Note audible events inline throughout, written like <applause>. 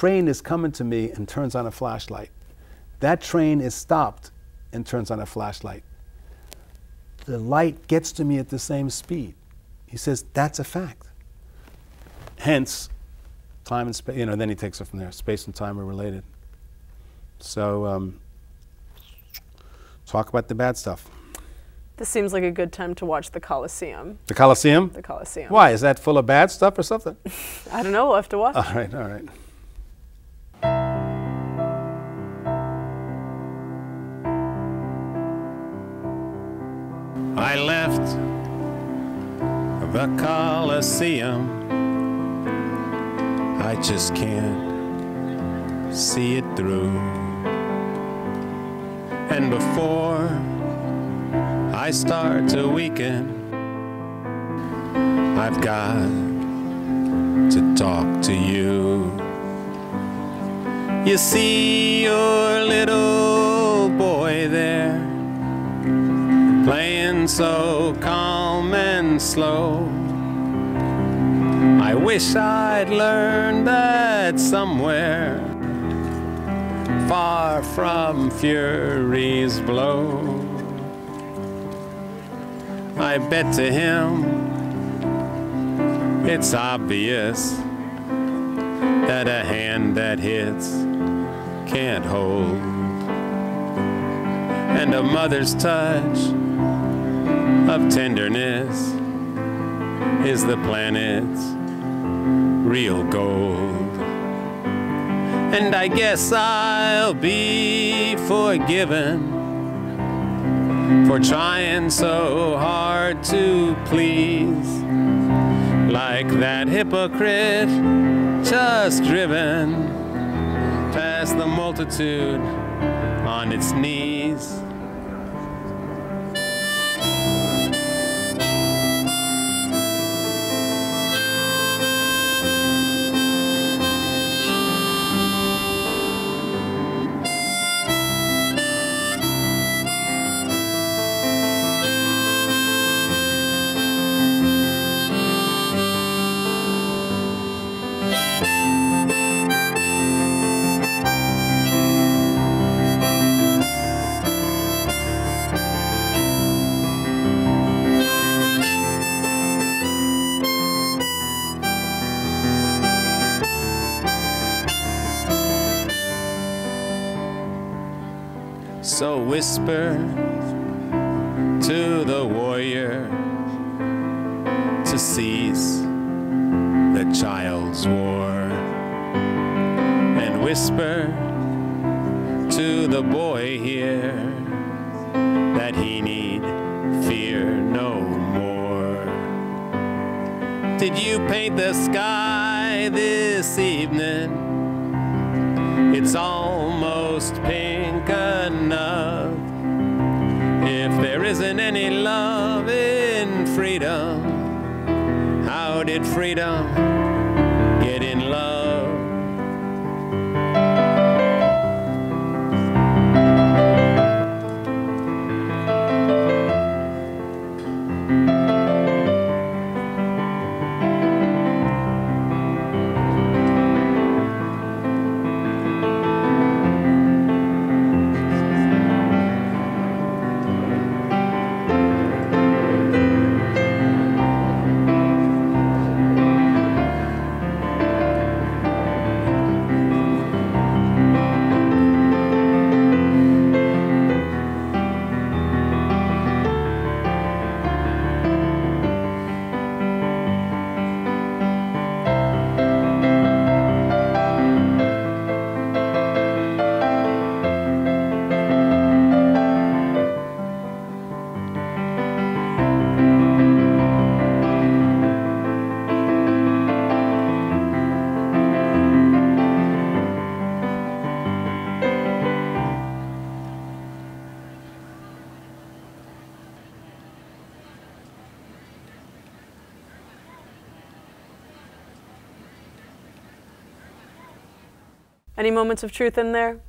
Train is coming to me and turns on a flashlight. That train is stopped and turns on a flashlight. The light gets to me at the same speed. He says, that's a fact. Hence, time and space, you know, then he takes it from there. Space and time are related. So, um, talk about the bad stuff. This seems like a good time to watch the Colosseum. The Colosseum? The Colosseum. Why? Is that full of bad stuff or something? <laughs> I don't know. We'll have to watch. All right, all right. I left the Colosseum. I just can't see it through. And before I start to weaken, I've got to talk to you. You see your little so calm and slow. I wish I'd learned that somewhere far from fury's blow. I bet to him it's obvious that a hand that hits can't hold and a mother's touch of tenderness is the planet's real gold. And I guess I'll be forgiven for trying so hard to please, like that hypocrite just driven past the multitude on its knees. Whisper to the warrior to cease the child's war. And whisper to the boy here that he need fear no more. Did you paint the sky this evening? It's almost pink enough. If there isn't any love in freedom, how did freedom get in love? Any moments of truth in there?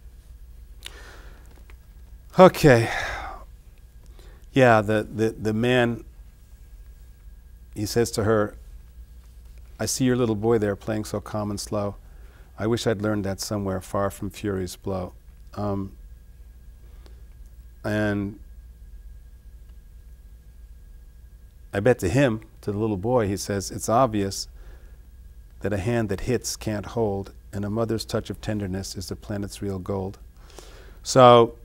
Okay. Yeah, the, the, the man, he says to her, I see your little boy there playing so calm and slow. I wish I'd learned that somewhere far from fury's blow. Um, and I bet to him, to the little boy, he says, it's obvious that a hand that hits can't hold, and a mother's touch of tenderness is the planet's real gold. So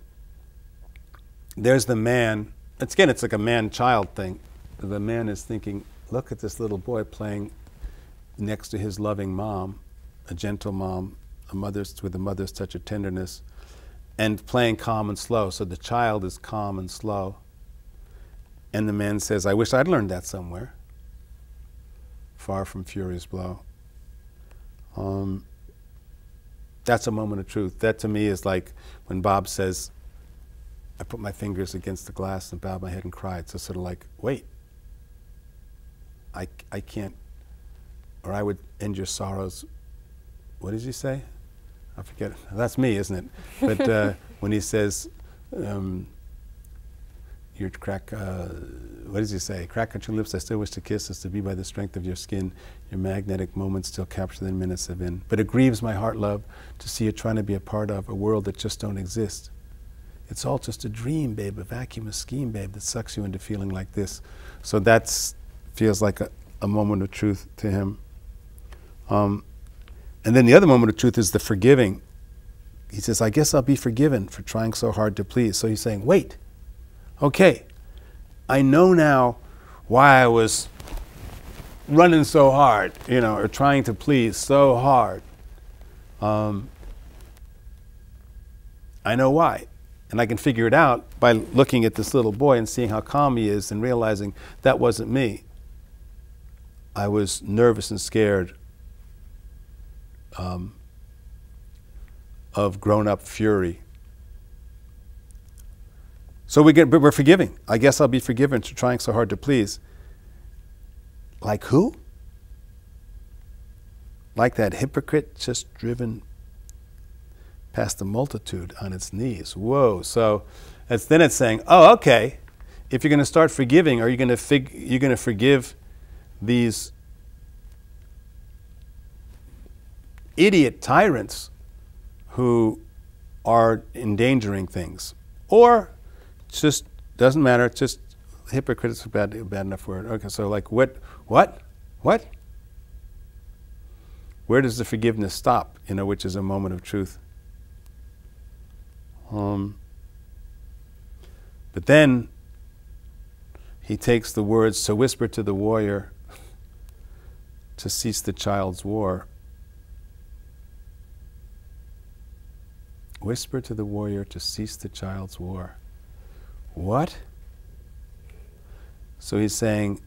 there's the man. It's, again, it's like a man child thing. The man is thinking, look at this little boy playing next to his loving mom, a gentle mom, a mother's with a mother's touch of tenderness, and playing calm and slow. So the child is calm and slow. And the man says, I wish I'd learned that somewhere, far from furious blow. Um, that's a moment of truth. That to me is like when Bob says, I put my fingers against the glass and bowed my head and cried. So sort of like, wait, I, I can't, or I would end your sorrows. What does he say? I forget. That's me, isn't it? But uh, <laughs> when he says, um, your crack, uh, what does he say? Crack at your lips, I still wish to kiss, as to be by the strength of your skin. Your magnetic moments still capture the minutes of in. But it grieves my heart, love, to see you trying to be a part of a world that just don't exist. It's all just a dream, babe, a vacuum, a scheme, babe, that sucks you into feeling like this. So that feels like a, a, moment of truth to him. Um, and then the other moment of truth is the forgiving. He says, I guess I'll be forgiven for trying so hard to please. So he's saying, wait, okay, I know now why I was running so hard, you know, or trying to please so hard. Um, I know why. And I can figure it out by looking at this little boy and seeing how calm he is and realizing that wasn't me. I was nervous and scared um, of grown up fury so we get, we're forgiving. I guess I'll be forgiven for trying so hard to please. Like who? Like that hypocrite just driven past the multitude on its knees. Whoa. So it's, then it's saying, oh, okay. If you're going to start forgiving, are you going to fig- you're going to forgive these idiot tyrants who are endangering things? Or just doesn't matter. It's just hypocrite is a bad, bad enough word. Okay, so like what, what, what? Where does the forgiveness stop? You know, which is a moment of truth. Um, but then he takes the words to whisper to the warrior to cease the child's war. Whisper to the warrior to cease the child's war. What? So he's saying,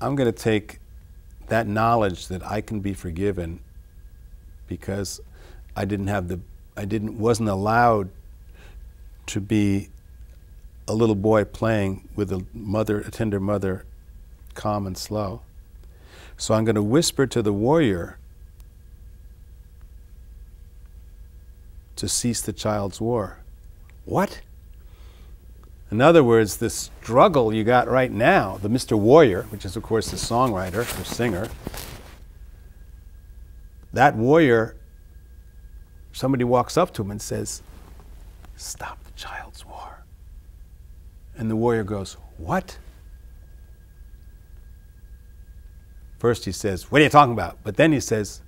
I'm going to take that knowledge that I can be forgiven because I didn't have the, I didn't, wasn't allowed to be a little boy playing with a mother, a tender mother, calm and slow. So I'm going to whisper to the warrior to cease the child's war. What? In other words, the struggle you got right now, the Mr. Warrior, which is, of course, the songwriter or singer, that warrior, somebody walks up to him and says, Stop the child's war. And the warrior goes, What? First he says, What are you talking about? But then he says,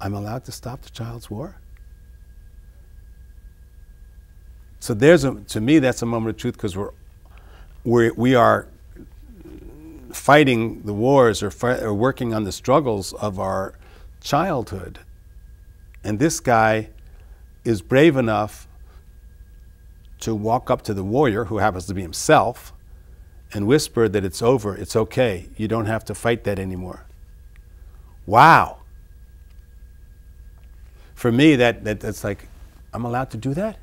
I'm allowed to stop the child's war? So there's a, to me, that's a moment of truth because we're, we're, we are fighting the wars or, or working on the struggles of our childhood. And this guy is brave enough to walk up to the warrior, who happens to be himself, and whisper that it's over, it's okay, you don't have to fight that anymore. Wow. For me, that, that that's like, I'm allowed to do that?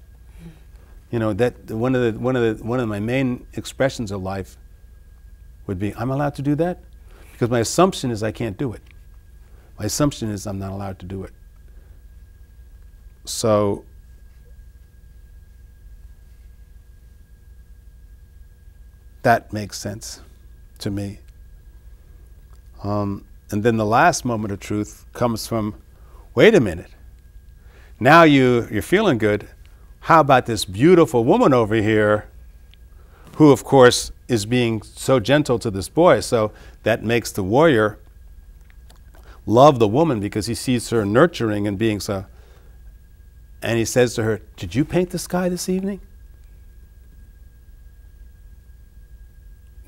You know, that one of the one of the one of my main expressions of life would be, I'm allowed to do that? Because my assumption is I can't do it. My assumption is I'm not allowed to do it. So that makes sense to me. Um, and then the last moment of truth comes from wait a minute. Now you, you're feeling good. How about this beautiful woman over here, who, of course, is being so gentle to this boy? So that makes the warrior love the woman because he sees her nurturing and being so. And he says to her, Did you paint the sky this evening?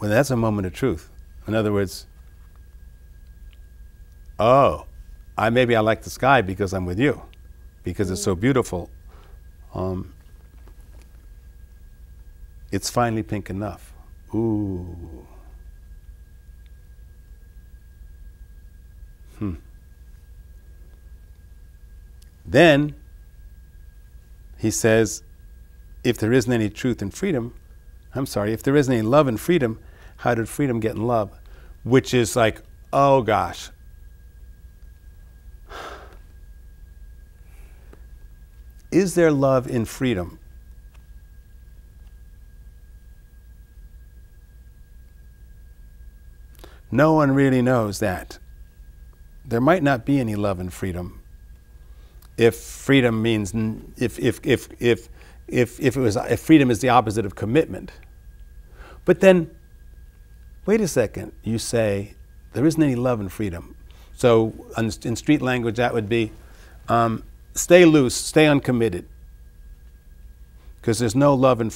Well, that's a moment of truth. In other words, oh, I maybe I like the sky because I'm with you, because it's so mm. beautiful. Um, it's finally pink enough. Ooh. Hmm. Then he says, if there isn't any truth and freedom, I'm sorry, if there isn't any love and freedom, how did freedom get in love? Which is like, oh gosh. Is there love in freedom? No one really knows that. There might not be any love and freedom if freedom means if if if if if, if it was if freedom is the opposite of commitment. But then wait a second, you say there isn't any love and freedom. So in street language that would be um, stay loose, stay uncommitted. Because there's no love and,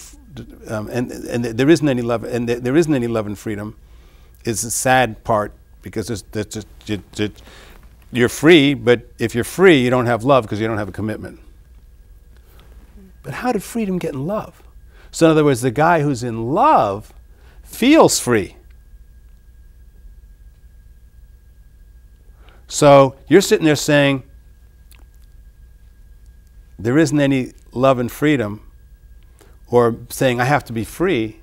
um, and, and there isn't any love, and there isn't any love and freedom is the sad part because just, you, you're free, but if you're free, you don't have love because you don't have a commitment. But how did freedom get in love? So, in other words, the guy who's in love feels free. So, you're sitting there saying, there isn't any love and freedom, or saying, I have to be free.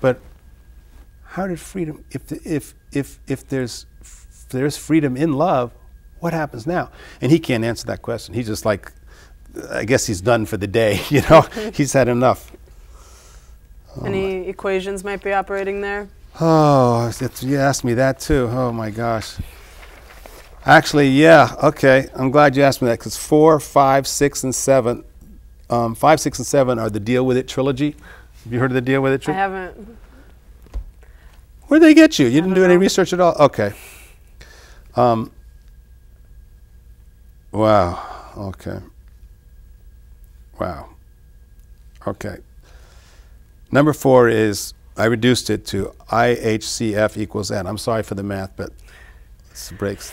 But how did freedom, if, if, if, if, there's, if there's freedom in love, what happens now? And he can't answer that question. He's just like, I guess he's done for the day, <laughs> you know? <laughs> he's had enough. Oh Any my. equations might be operating there? Oh, you asked me that too. Oh my gosh. Actually, yeah, okay. I'm glad you asked me that because four, five, six, and seven, um, five, six, and seven are the Deal With It trilogy. Have you heard of the Deal With It trilogy? I haven't. Where did they get you? You didn't do know. any research at all? Okay. Um, wow. Okay. Wow. Okay. Number four is I reduced it to IHCF equals N. I'm sorry for the math, but it breaks.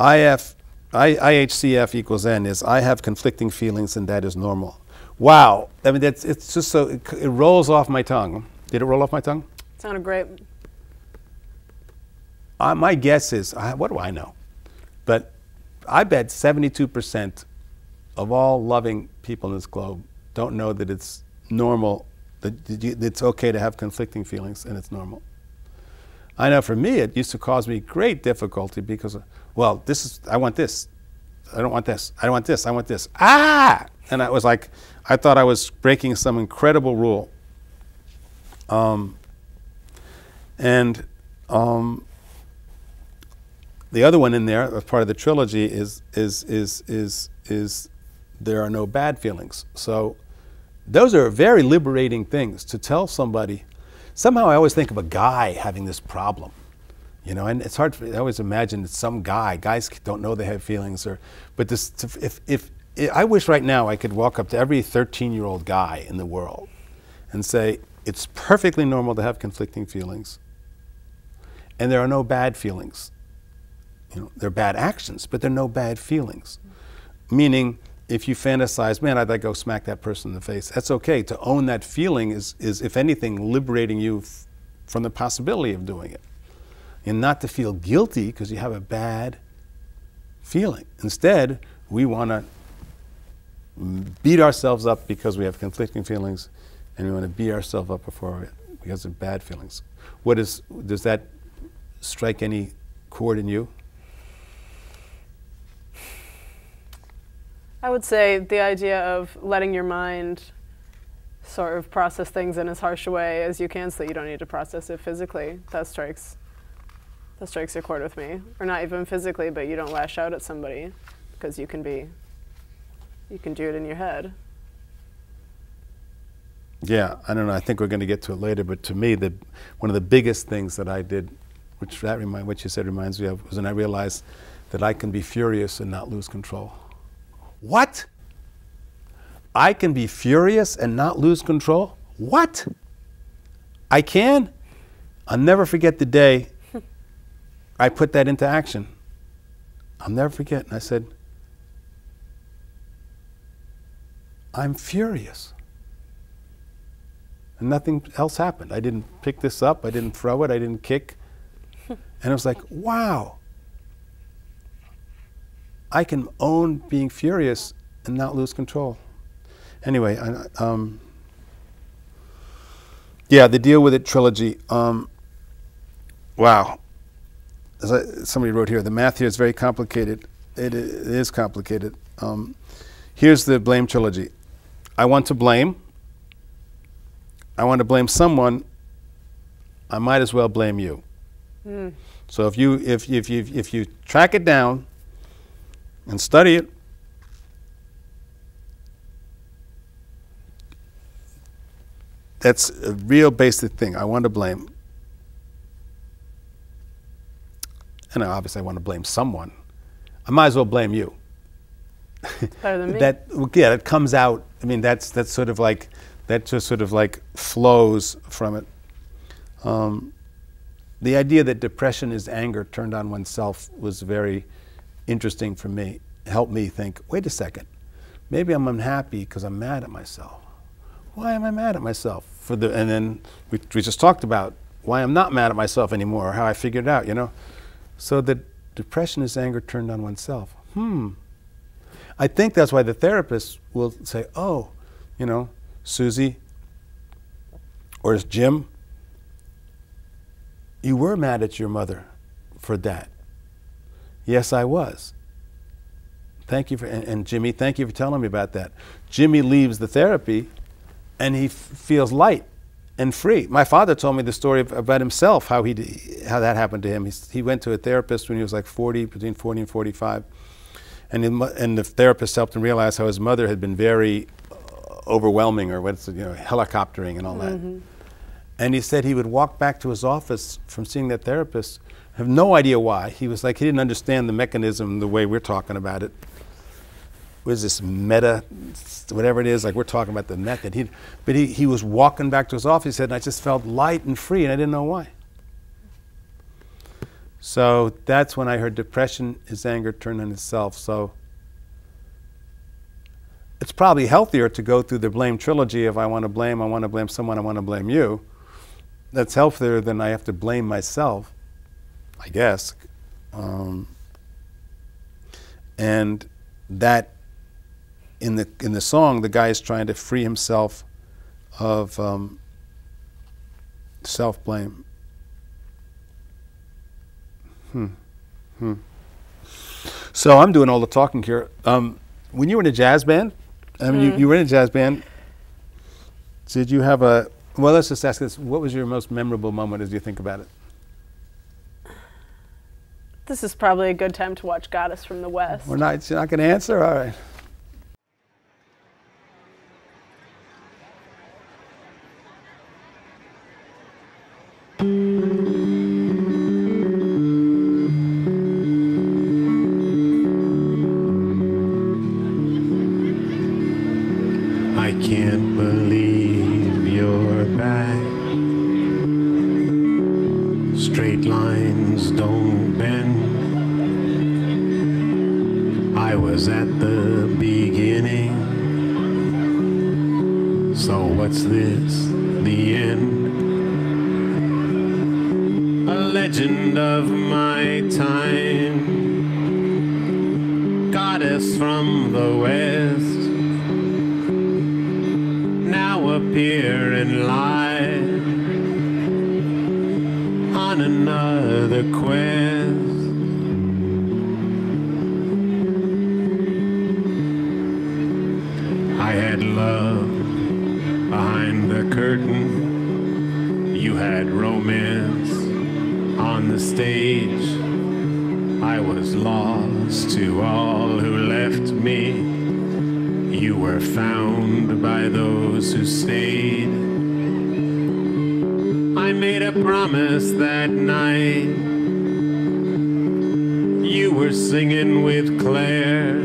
IF, I, IHCF equals N is I have conflicting feelings and that is normal. Wow. I mean, that's, it's just so, it, it rolls off my tongue. Did it roll off my tongue? Sounded great. Uh, my guess is, uh, what do I know? But I bet 72% of all loving people in this globe don't know that it's normal, that it's okay to have conflicting feelings and it's normal. I know for me, it used to cause me great difficulty because, well, this is, I want this. I don't want this. I don't want this. I want this. Ah! And I was like, I thought I was breaking some incredible rule. Um, and um, the other one in there, as part of the trilogy, is is is is is there are no bad feelings. So those are very liberating things to tell somebody. Somehow I always think of a guy having this problem, you know, and it's hard. For, I always imagine it's some guy. Guys don't know they have feelings, or but this. If if, if I wish right now I could walk up to every 13-year-old guy in the world and say it's perfectly normal to have conflicting feelings, and there are no bad feelings you know, they're bad actions, but they're no bad feelings. Meaning, if you fantasize, man, I'd like to go smack that person in the face, that's okay. To own that feeling is, is if anything, liberating you from the possibility of doing it. And not to feel guilty because you have a bad feeling. Instead, we want to beat ourselves up because we have conflicting feelings, and we want to beat ourselves up before because of bad feelings. What is, does that strike any chord in you? I would say the idea of letting your mind sort of process things in as harsh a way as you can so that you don't need to process it physically. That strikes that strikes a chord with me. Or not even physically, but you don't lash out at somebody because you can be, you can do it in your head. Yeah, I don't know. I think we're going to get to it later, but to me, the one of the biggest things that I did, which that remind, what you said reminds me of, was when I realized that I can be furious and not lose control. What? I can be furious and not lose control? What? I can? I'll never forget the day I put that into action. I'll never forget. And I said, I'm furious. And nothing else happened. I didn't pick this up, I didn't throw it, I didn't kick. <laughs> and I was like, wow. I can own being furious and not lose control. Anyway, I, um, yeah, the Deal with It trilogy. Um, wow. As I, somebody wrote here, the math here is very complicated. It, it is complicated. Um, here's the blame trilogy. I want to blame. I want to blame someone. I might as well blame you. So if you if if you if you track it down and study it, that's a real basic thing. I want to blame. And obviously, I want to blame someone. I might as well blame you. Better than <laughs> me. That yeah, it comes out. I mean, that's that's sort of like that just sort of like flows from it. Um, the idea that depression is anger turned on oneself was very interesting for me. Helped me think. Wait a second. Maybe I'm unhappy because I'm mad at myself. Why am I mad at myself? For the and then we, we just talked about why I'm not mad at myself anymore, or how I figured it out. You know, so that depression is anger turned on oneself. Hmm. I think that's why the therapist will say, "Oh, you know, Susie or is Jim, you were mad at your mother for that." Yes, I was. Thank you for and, and Jimmy, thank you for telling me about that. Jimmy leaves the therapy and he feels light and free. My father told me the story of, about himself, how he how that happened to him. He's, he went to a therapist when he was like 40, between 40 and 45, and mo- and the therapist helped him realize how his mother had been very uh, overwhelming, or what's you know helicoptering and all that. And he said he would walk back to his office from seeing that therapist, have no idea why. He was like he didn't understand the mechanism the way we're talking about it what is this meta, whatever it is, like we're talking about the method. He, but he, he was walking back to his office, he said, and I just felt light and free, and I didn't know why. So that's when I heard depression is anger turned on itself. So it's probably healthier to go through the blame trilogy if I want to blame, I want to blame someone, I want to blame you. That's healthier than I have to blame myself, I guess. Um, and that in the in the song, the guy is trying to free himself of um, self blame. Hmm. Hmm. So I'm doing all the talking here. Um, when you were in a jazz band, I mean, you, you were in a jazz band. Did you have a? Well, let's just ask this: What was your most memorable moment as you think about it? this is probably a good time to watch Goddess from the West. We're not. You're not going to answer. All right. Legend of my time. Goddess from the west now appear in life on another quest. Stage. I was lost to all who left me. You were found by those who stayed. I made a promise that night. You were singing with Claire.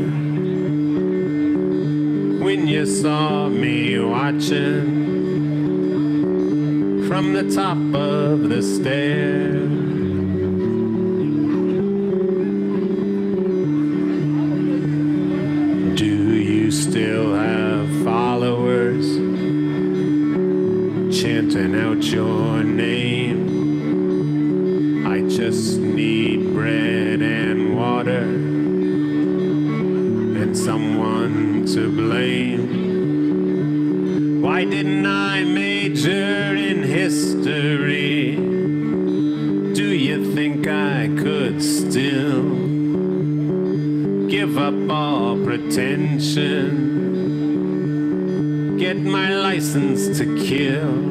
When you saw me watching from the top of the stair. Out your name? I just need bread and water and someone to blame. Why didn't I major in history? Do you think I could still give up all pretension? Get my license to kill?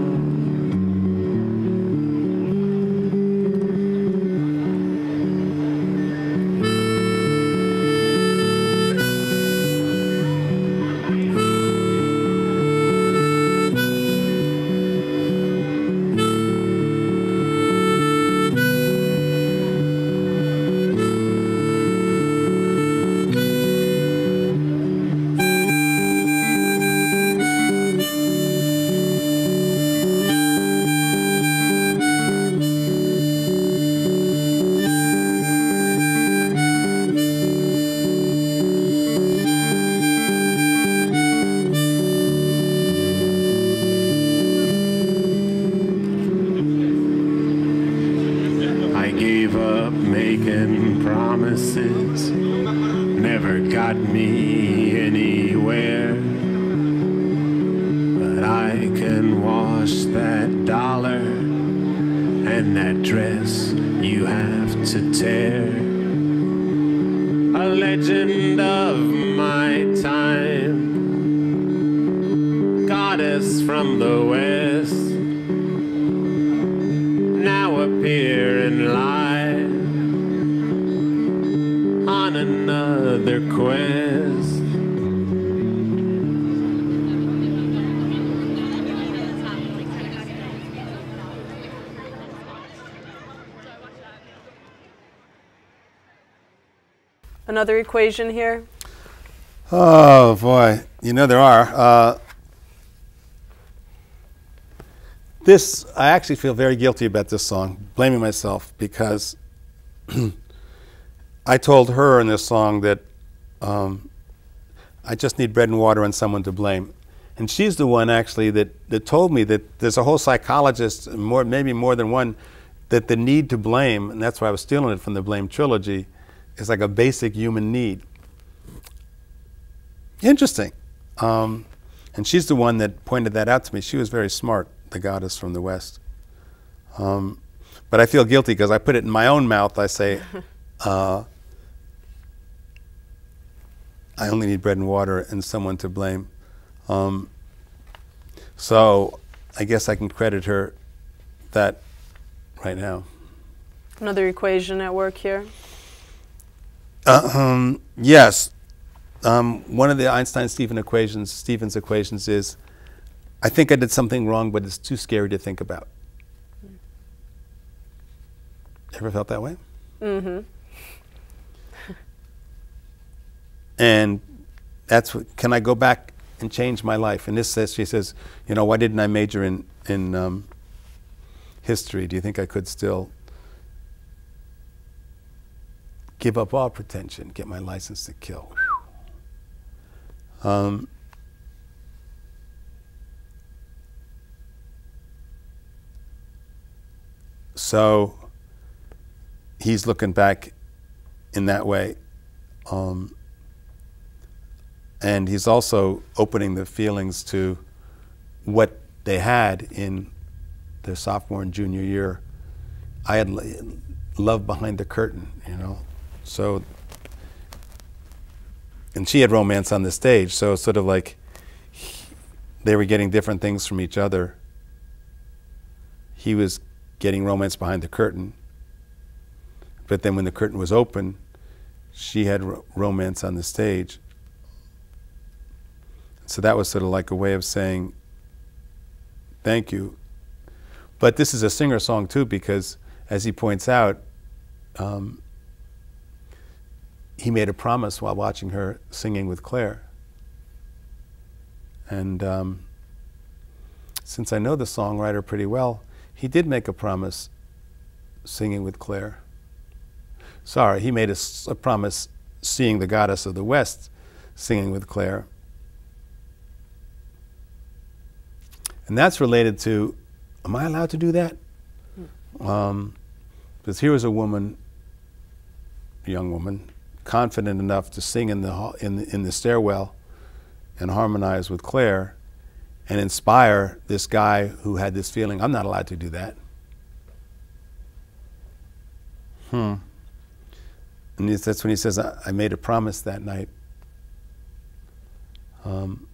Legend of my time, goddess from the west now appearing live on another quest. Another equation here. Oh boy, you know there are. Uh, this I actually feel very guilty about this song, blaming myself because <clears throat> I told her in this song that um, I just need bread and water and someone to blame, and she's the one actually that, that told me that there's a whole psychologist, more maybe more than one, that the need to blame, and that's why I was stealing it from the Blame trilogy, is like a basic human need. Interesting. Um, and she's the one that pointed that out to me. She was very smart, the goddess from the West. Um, but I feel guilty because I put it in my own mouth. I say, <laughs> uh, I only need bread and water and someone to blame. Um, so I guess I can credit her that right now. Another equation at work here. Uh, um, yes. Um, one of the Einstein-Stephen equations, Stephen's equations, is I think I did something wrong, but it's too scary to think about. Ever felt that way? Mm-hmm. And that's what, can I go back and change my life? And this says, she says, you know, why didn't I major in, in um, history? Do you think I could still give up all pretension, get my license to kill? Um, so he's looking back in that way. Um, and he's also opening the feelings to what they had in their sophomore and junior year. I had love behind the curtain, you know. So, and she had romance on the stage. So sort of like they were getting different things from each other. He was getting romance behind the curtain, But then when the curtain was open, she had ro- romance on the stage. So that was sort of like a way of saying, thank you. But this is a singer song too, because as he points out, um, he made a promise while watching her singing with Claire. And um, since I know the songwriter pretty well, he did make a promise singing with Claire. Sorry, he made a promise seeing the goddess of the West singing with Claire. And that's related to am I allowed to do that? Um, because here was a woman, a young woman, confident enough to sing in the, in in the stairwell and harmonize with Claire and inspire this guy who had this feeling, I'm not allowed to do that. Hmm. And that's when he says, I, made a promise that night. Um,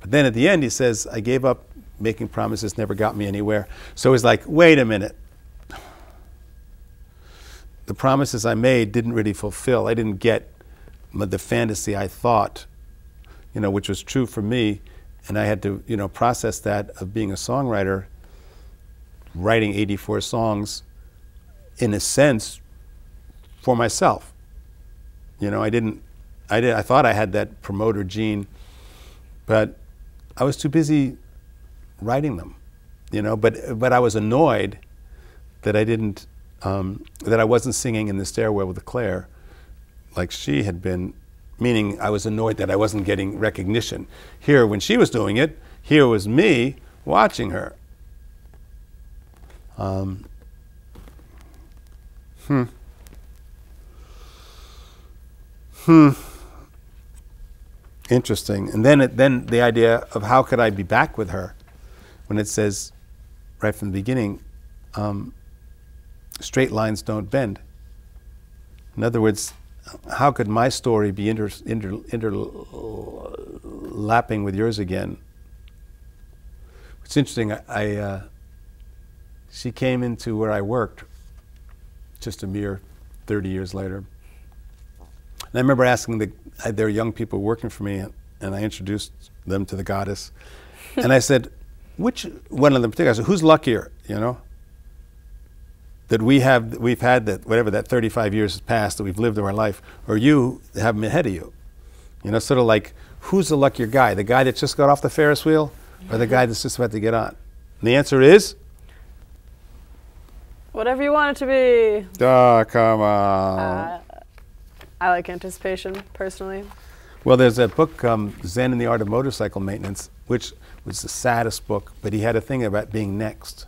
but then at the end, he says, I gave up making promises, never got me anywhere. So he's like, wait a minute. The promises I made didn't really fulfill. I didn't get the fantasy I thought, you know, which was true for me. And I had to, you know, process that of being a songwriter, writing 84 songs, in a sense, for myself. You know, I didn't, I did, I thought I had that promoter gene, but I was too busy writing them, you know. But but I was annoyed that I didn't, um, that I wasn't singing in the stairwell with Claire, like she had been. Meaning, I was annoyed that I wasn't getting recognition. Here, when she was doing it, here was me watching her. Um, hmm. Hmm. Interesting. And then, it, then the idea of how could I be back with her, when it says, right from the beginning, um, straight lines don't bend. In other words, how could my story be inter, inter, interlapping with yours again? It's interesting. I, I uh, she came into where I worked just a mere 30 years later. And I remember asking the, uh, there were young people working for me, and I introduced them to the goddess. and I said, which one of them particular? I said, who's luckier, you know? That we have, we've had that, whatever that 35 years has passed, that we've lived in our life, or you have them ahead of you. You know, sort of like, who's the luckier guy? The guy that just got off the Ferris wheel, or the guy that's just about to get on? And the answer is, Whatever you want it to be. ah, come on. Uh, I like anticipation personally. Well, there's a book, um, Zen and the Art of Motorcycle Maintenance, which was the saddest book, but he had a thing about being next.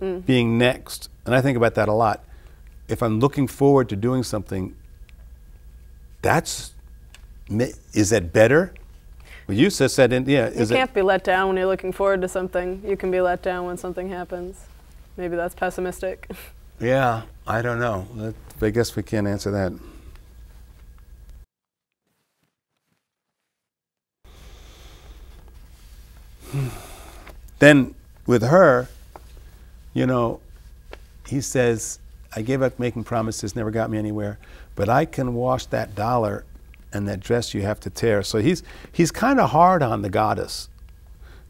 Being next. And I think about that a lot. If I'm looking forward to doing something, that's is that better? Well, you just said, in, yeah, You can't be let down when you're looking forward to something. You can be let down when something happens. Maybe that's pessimistic. <laughs> Yeah, I don't know. I guess we can't answer that. Hmm. then with her, you know, he says, I gave up making promises, never got me anywhere, but I can wash that dollar and that dress you have to tear. So he's, he's kind of hard on the goddess.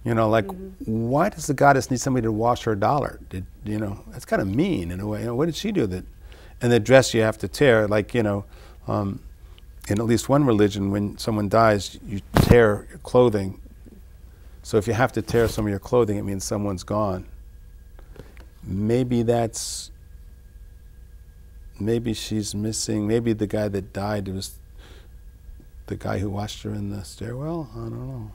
You know, like, why does the goddess need somebody to wash her dollar? Did, you know, that's kind of mean in a way. You know, what did she do that? And the dress you have to tear, like, you know, um, in at least one religion, when someone dies, you tear your clothing. So if you have to tear some of your clothing, it means someone's gone. Maybe that's, maybe she's missing, maybe the guy that died was the guy who watched her in the stairwell? I don't know.